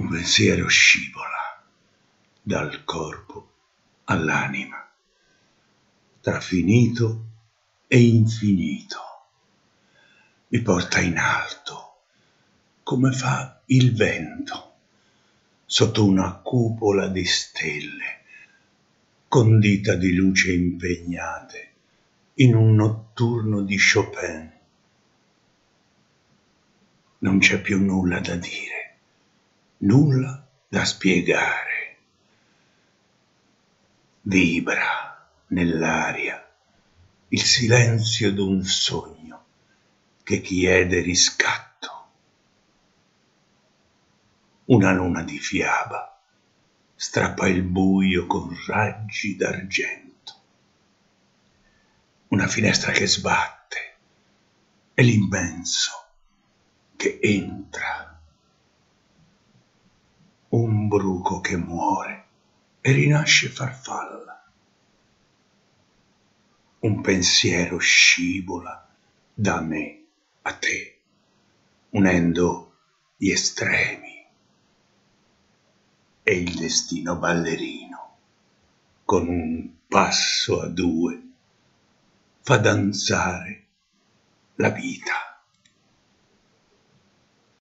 un pensiero scivola dal corpo all'anima, tra finito e infinito. Mi porta in alto, come fa il vento, sotto una cupola di stelle, condita di luce impegnate in un notturno di Chopin. Non c'è più nulla da dire nulla da spiegare. Vibra nell'aria il silenzio d'un sogno che chiede riscatto. Una luna di fiaba strappa il buio con raggi d'argento. Una finestra che sbatte e l'immenso che entra bruco che muore e rinasce farfalla. Un pensiero scivola da me a te, unendo gli estremi e il destino ballerino, con un passo a due, fa danzare la vita.